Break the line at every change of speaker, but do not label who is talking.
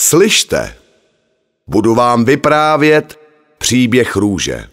Slyšte, budu vám vyprávět příběh růže.